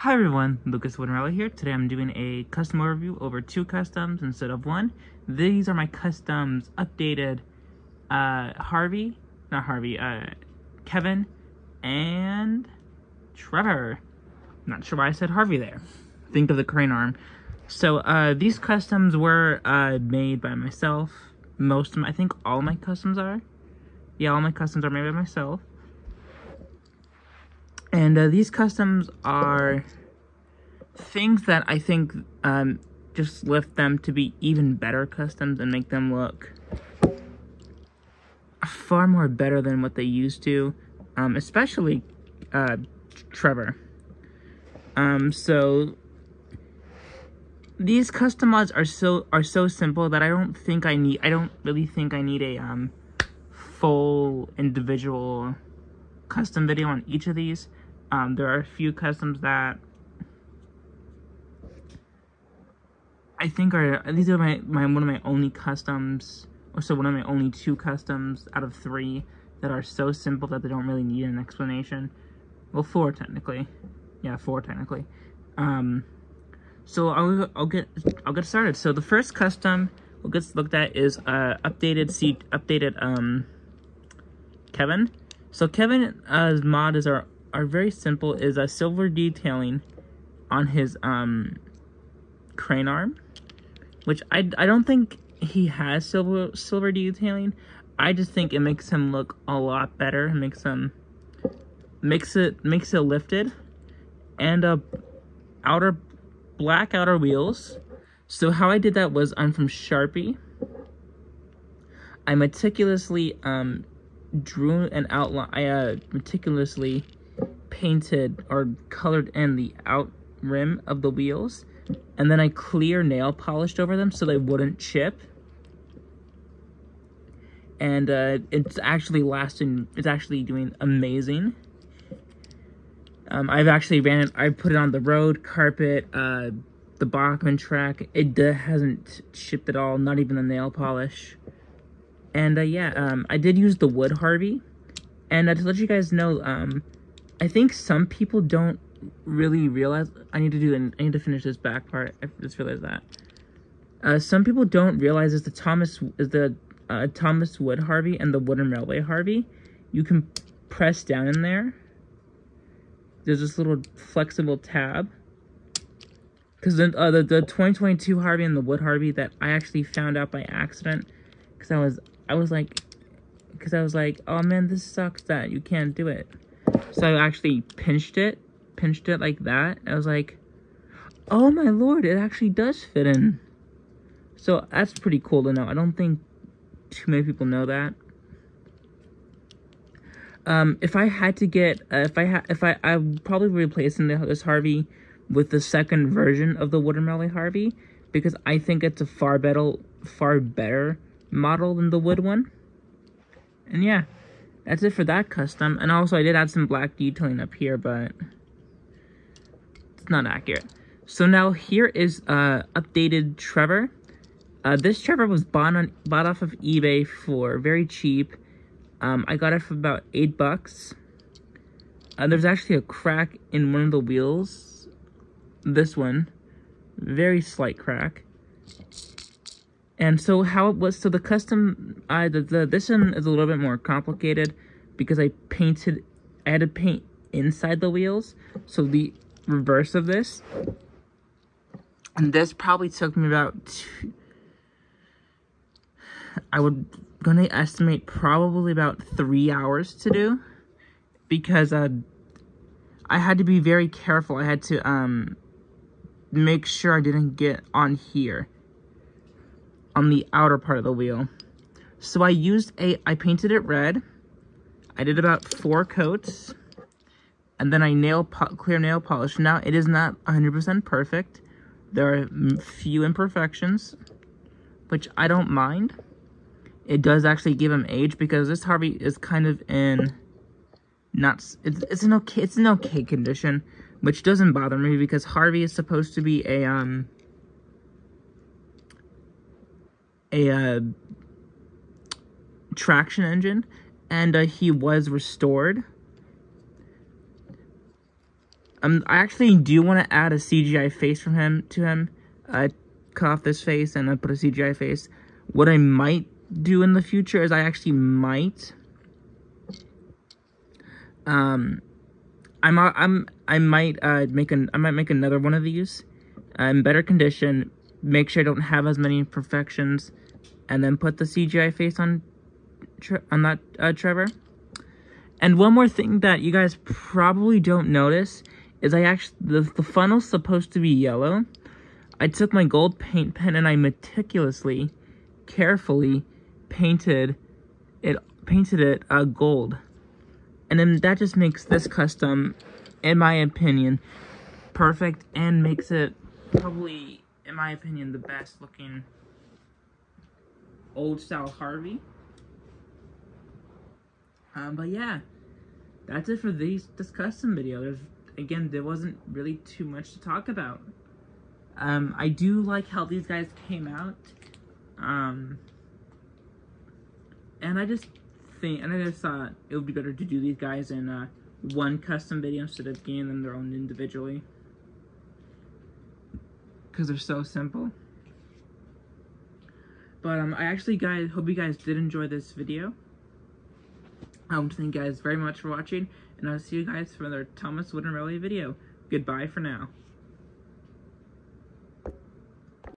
Hi everyone, Lucas Winrella here. Today I'm doing a custom overview over two customs instead of one. These are my customs updated uh, Harvey, not Harvey, uh, Kevin, and Trevor. Not sure why I said Harvey there. Think of the crane arm. So uh, these customs were uh, made by myself. Most of my, I think all my customs are. Yeah, all my customs are made by myself. And uh, these customs are things that I think um, just lift them to be even better customs and make them look far more better than what they used to, um, especially uh, Trevor. Um, so these custom mods are so are so simple that I don't think I need I don't really think I need a um, full individual custom video on each of these. Um, there are a few customs that I think are these are my, my one of my only customs, or so one of my only two customs out of three that are so simple that they don't really need an explanation. Well, four technically, yeah, four technically. Um, so I'll I'll get I'll get started. So the first custom we'll get looked at is uh updated see updated um Kevin. So Kevin's uh, mod is our are very simple is a silver detailing on his um crane arm which I, I don't think he has silver silver detailing. I just think it makes him look a lot better. It makes him makes it makes it lifted. And a outer black outer wheels. So how I did that was I'm from Sharpie. I meticulously um drew an outline I uh, meticulously painted or colored in the out rim of the wheels and then I clear nail polished over them so they wouldn't chip. And uh, it's actually lasting it's actually doing amazing. Um, I've actually ran it I put it on the road carpet uh, the Bachmann track. It hasn't chipped at all not even the nail polish. And uh, yeah um, I did use the wood Harvey. And uh, to let you guys know um, I think some people don't really realize I need to do I need to finish this back part. I just realized that. Uh, some people don't realize is the Thomas is the uh, Thomas Wood Harvey and the Wooden Railway Harvey. You can press down in there. There's this little flexible tab. Because the, uh, the the 2022 Harvey and the Wood Harvey that I actually found out by accident. Because I was I was like, because I was like, oh man, this sucks that you can't do it. So I actually pinched it, pinched it like that. I was like, oh my lord, it actually does fit in. So that's pretty cool to know. I don't think too many people know that. Um, if I had to get, uh, if I had, if I, I would probably replacing this Harvey with the second version of the Watermelon Harvey because I think it's a far better, far better model than the wood one. And yeah, that's it for that custom. And also I did add some black detailing up here, but it's not accurate. So now here is uh, updated Trevor. Uh, this Trevor was bought on bought off of eBay for very cheap. Um, I got it for about eight bucks. Uh, there's actually a crack in one of the wheels. This one, very slight crack. And so how it was, so the custom, I the, the this one is a little bit more complicated because I painted, I had to paint inside the wheels. So the reverse of this, and this probably took me about, two, I would gonna estimate probably about three hours to do because uh, I had to be very careful. I had to um make sure I didn't get on here on the outer part of the wheel. So I used a, I painted it red. I did about four coats. And then I nail clear nail polish. Now, it is not 100% perfect. There are few imperfections, which I don't mind. It does actually give him age because this Harvey is kind of in not it's, it's an okay it's an okay condition, which doesn't bother me because Harvey is supposed to be a um a uh, traction engine, and uh, he was restored. Um, I actually do want to add a CGI face from him to him. Uh, cut off this face and I put a CGI face. What I might do in the future is I actually might um I'm I'm I might uh make an I might make another one of these in better condition. Make sure I don't have as many imperfections, and then put the CGI face on on that uh, Trevor. And one more thing that you guys probably don't notice is I actually the the funnel's supposed to be yellow. I took my gold paint pen and I meticulously, carefully painted it painted it uh, gold. And then that just makes this custom, in my opinion, perfect and makes it probably, in my opinion, the best looking old style Harvey. Um, but yeah, that's it for these this custom video. There's again, there wasn't really too much to talk about. Um, I do like how these guys came out. Um, and I just think, and I just thought it would be better to do these guys in uh, one custom video instead of getting them their own individually. Because they're so simple. But um, I actually guys hope you guys did enjoy this video. To thank you guys very much for watching, and I'll see you guys for another Thomas Wooden Railway video. Goodbye for now.